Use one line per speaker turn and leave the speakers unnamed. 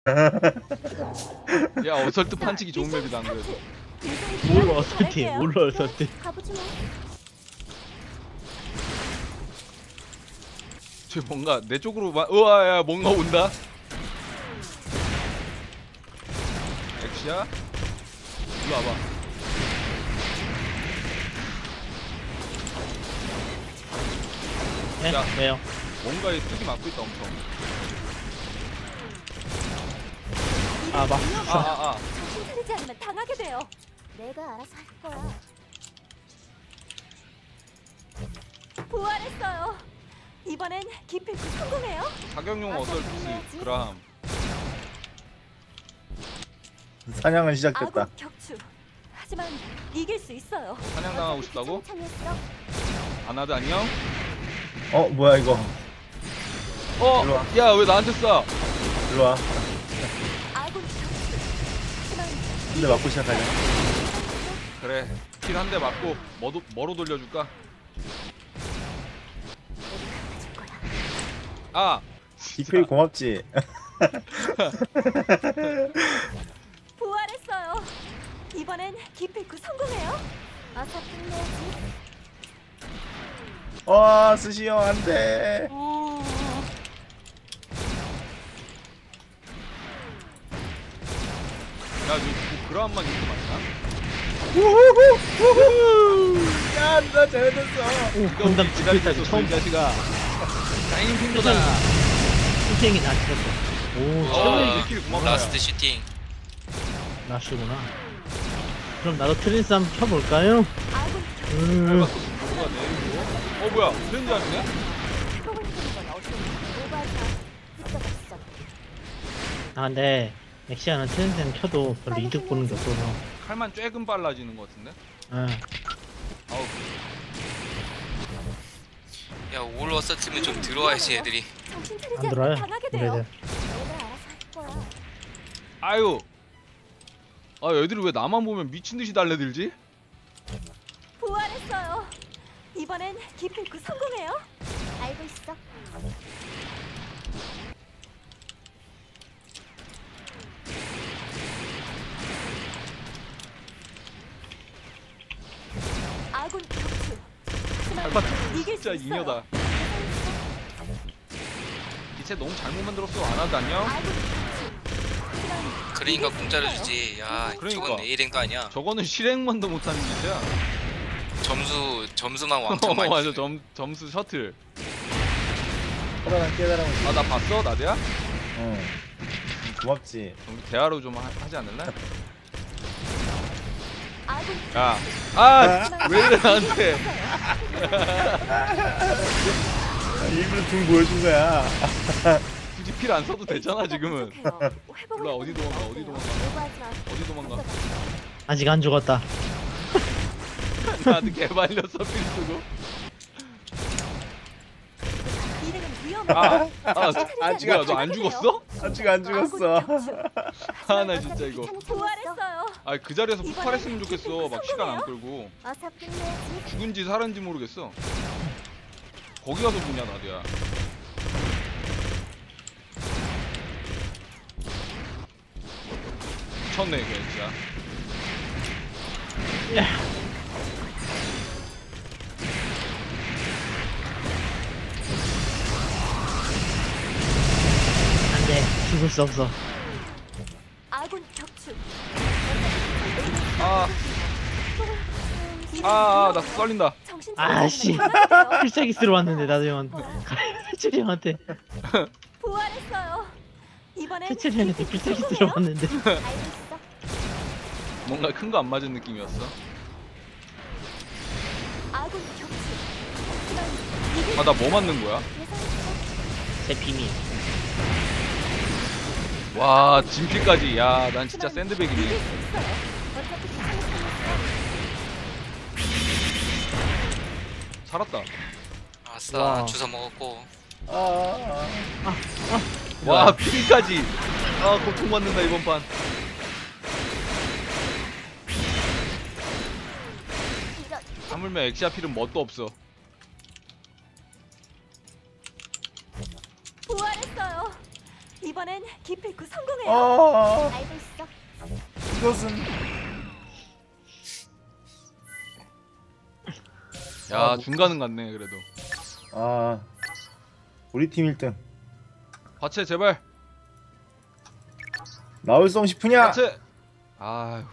야 assault 판치기 좋은 맵이다 안 그래도
뭘 assault 뭘 assault
가보지 뭐.
쟤 뭔가 내 쪽으로 막 우와 야 뭔가 온다 엑시아 일로 와봐
예?
야.
왜요?
뭔가에 뜨기 맞고 있다 엄청
아 막.
아 아아
정신 차리지 않으면 당하게 돼요. 내가 알아서 할 거야. 부활했어요. 이번엔 기필코 성공해요.
사격용
아,
어설트
성공해야지.
그람
사냥은 시작됐다.
아군 격추. 하지만 이길 수 있어요.
사냥 당하고 싶다고?
창했어.
아나드 안녕?
어 뭐야 이거?
어!
일로 와.
야 왜 나한테 쏴?
일로 와. 근데 맞고 시작하자.
그래 킬 한 대 맞고 뭐도, 뭐로 돌려줄까? 아!
디필 고맙지.
부활했어요. 이번엔 기필코 성공해요. 어서 끝내야지.
와 스시 형 안 돼.
야, 너 그라운만 이렇게 많나?
우후후 우후후. 야나 잘했어.
오 건담
기다리고
지킬까지
있었어,
처음
이 자식아. 짜인 핑도다.
희생이 나 찍었어. 오
어,
최고의
이킬 고맙다.
last shooting
나시구나. 그럼 나도 trans 한번 켜볼까요? 음.
뭐가? 어, 뭐야?
마. 붙잡았어.
아 근데 엑시아는 trans는 켜도 별로 이득 보는 게 없어서.
칼만 쬐금 빨라지는 것 같은데?
아,
아우,
야 올워 서치면 좀 들어와야지 애들이
안할 거야.
아유. 아, 애들이 왜 나만 보면 미친 듯이 달래들지?
부활했어요. 이번엔 기필코 성공해요. 알고 있어. 아군 격추. 이길 수
진짜. 잉여다. 이체 너무 잘못 만들었어. 안녕?
아군 격추. 하지만
그러니까 공짜로 주지 야
그러니까.
저건 내 일행도 아니야
저거는 실행만도 못하는 짓이야.
점수 점수만
어,
왕창 많이
맞아.
주네.
점, 점수 셔틀.
깨달아. 아,
나 봤어? 나대야?
응. 고맙지.
우리 대화로 좀 하, 하지 않을래? 야. 아! 왜 이래, 나한테.
일부러 등 보여준 거야.
굳이 필 안 써도 되잖아, 지금은. 일로와, 어디 도망가, 어디 도망가. 어디 도망가?
아직 안 죽었다.
나한테 개발렸어, 필 쓰고. 아, 아,
아직
뭐야, 너안 죽었어?
아직 안 죽었어.
아, 나 진짜 이거.
부활했어요.
아, 그 자리에서 폭발했으면 좋겠어. 막 시간 안 끌고.
어서.
죽은지 살은지 모르겠어. 거기 가서 보냐, 나디야. 미쳤네, 걔 진짜.
안돼 죽을 수 없어.
아군 격추.
아, 아, 아, 나 썰린다.
아씨. 필살기 쓰러 왔는데 나도 형. 해철이 형한테
부활했어요. 이번엔
해철이 형한테 필살기 쓰러 왔는데.
뭔가 큰 거 안 맞은 느낌이었어.
아군 격추. 하지만 이길
아, 나 뭐 맞는 거야?
예상했어.
제 비밀.
와, 진필까지. 야, 난 진짜 샌드백이네.
수 있어요.
살았다.
아싸
와.
주워 먹었고
아.
와, 필까지. 아, 고통 받는다, 이번 판. 하물며 엑시아 필은 뭣도 없어.
부활했어요. 이번엔 기필코 성공해요.
아,
알고 있어.
이것은
야
아, 뭐-
중간은 갔네 그래도.
아 우리 팀 1등.
과체 제발.
나올성 싶으냐?
과체. 아휴